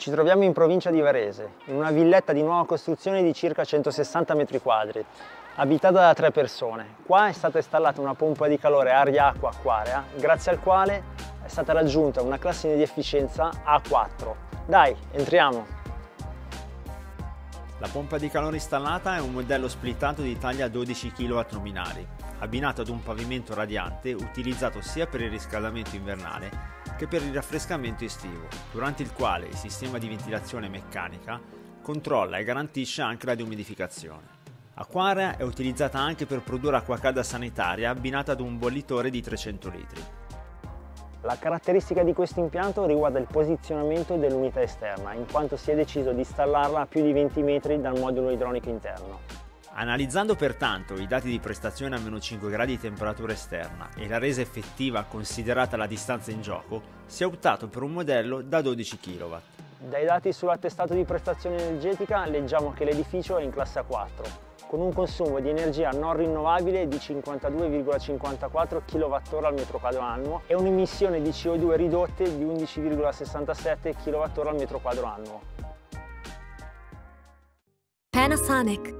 Ci troviamo in provincia di Varese, in una villetta di nuova costruzione di circa 160 metri quadri, abitata da tre persone. Qua è stata installata una pompa di calore aria-acqua acquarea, grazie al quale è stata raggiunta una classe di efficienza A4. Dai, entriamo! La pompa di calore installata è un modello splittato di taglia 12 kW nominali, abbinato ad un pavimento radiante utilizzato sia per il riscaldamento invernale che per il raffrescamento estivo, durante il quale il sistema di ventilazione meccanica controlla e garantisce anche la deumidificazione. Acquarea è utilizzata anche per produrre acqua calda sanitaria abbinata ad un bollitore di 300 litri. La caratteristica di questo impianto riguarda il posizionamento dell'unità esterna, in quanto si è deciso di installarla a più di 20 metri dal modulo idronico interno. Analizzando pertanto i dati di prestazione a meno 5 gradi di temperatura esterna e la resa effettiva considerata la distanza in gioco, si è optato per un modello da 12 kW. Dai dati sull'attestato di prestazione energetica leggiamo che l'edificio è in classe A4, con un consumo di energia non rinnovabile di 52,54 kWh al metro quadro annuo e un'emissione di CO2 ridotte di 11,67 kWh al metro quadro annuo. Panasonic